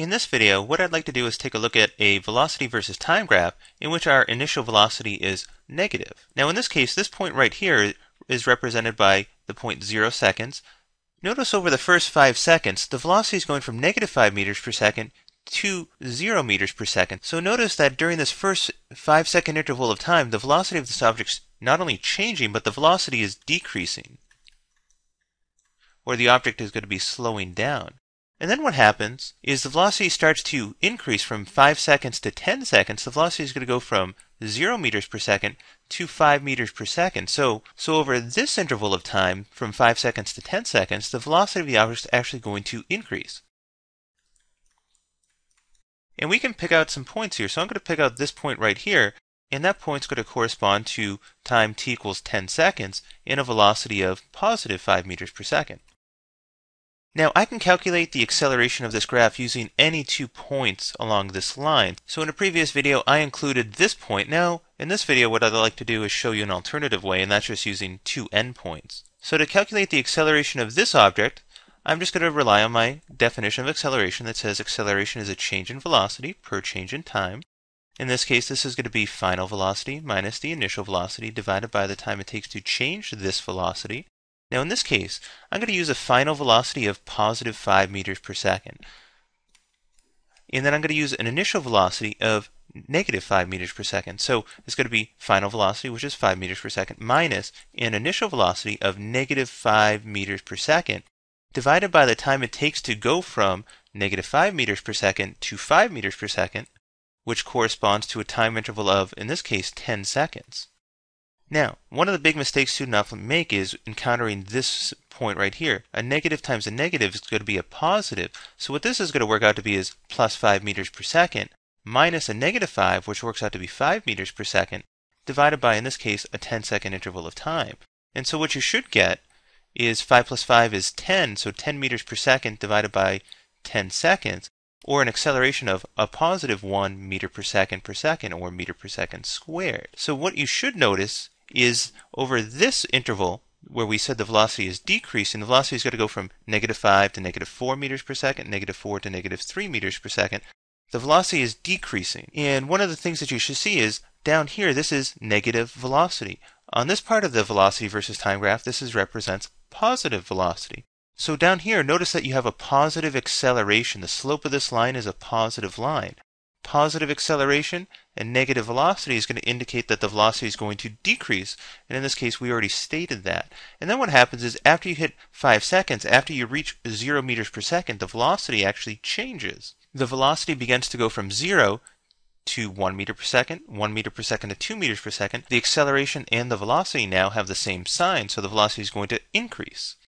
In this video, what I'd like to do is take a look at a velocity versus time graph in which our initial velocity is negative. Now in this case, this point right here is represented by the point 0 seconds. Notice over the first 5 seconds, the velocity is going from negative 5 meters per second to 0 meters per second. So notice that during this first 5 second interval of time, the velocity of this object is not only changing, but the velocity is decreasing. Or the object is going to be slowing down. And then what happens is the velocity starts to increase from 5 seconds to 10 seconds. The velocity is going to go from 0 meters per second to 5 meters per second. So, so over this interval of time, from 5 seconds to 10 seconds, the velocity of the object is actually going to increase. And we can pick out some points here. So I'm going to pick out this point right here, and that point is going to correspond to time t equals 10 seconds and a velocity of positive 5 meters per second. Now I can calculate the acceleration of this graph using any two points along this line. So in a previous video I included this point. Now in this video what I'd like to do is show you an alternative way and that's just using two endpoints. So to calculate the acceleration of this object I'm just going to rely on my definition of acceleration that says acceleration is a change in velocity per change in time. In this case this is going to be final velocity minus the initial velocity divided by the time it takes to change this velocity now in this case, I'm going to use a final velocity of positive 5 meters per second. And then I'm going to use an initial velocity of negative 5 meters per second. So it's going to be final velocity, which is 5 meters per second, minus an initial velocity of negative 5 meters per second, divided by the time it takes to go from negative 5 meters per second to 5 meters per second, which corresponds to a time interval of, in this case, 10 seconds. Now, one of the big mistakes students often make is encountering this point right here. A negative times a negative is going to be a positive. So what this is going to work out to be is plus 5 meters per second minus a negative 5, which works out to be 5 meters per second, divided by, in this case, a 10 second interval of time. And so what you should get is 5 plus 5 is 10, so 10 meters per second divided by 10 seconds, or an acceleration of a positive 1 meter per second per second, or meter per second squared. So what you should notice is over this interval where we said the velocity is decreasing, the velocity is going to go from negative 5 to negative 4 meters per second, negative 4 to negative 3 meters per second. The velocity is decreasing. And one of the things that you should see is down here, this is negative velocity. On this part of the velocity versus time graph, this is represents positive velocity. So down here, notice that you have a positive acceleration. The slope of this line is a positive line positive acceleration and negative velocity is going to indicate that the velocity is going to decrease. And in this case, we already stated that. And then what happens is after you hit 5 seconds, after you reach 0 meters per second, the velocity actually changes. The velocity begins to go from 0 to 1 meter per second, 1 meter per second to 2 meters per second. The acceleration and the velocity now have the same sign, so the velocity is going to increase.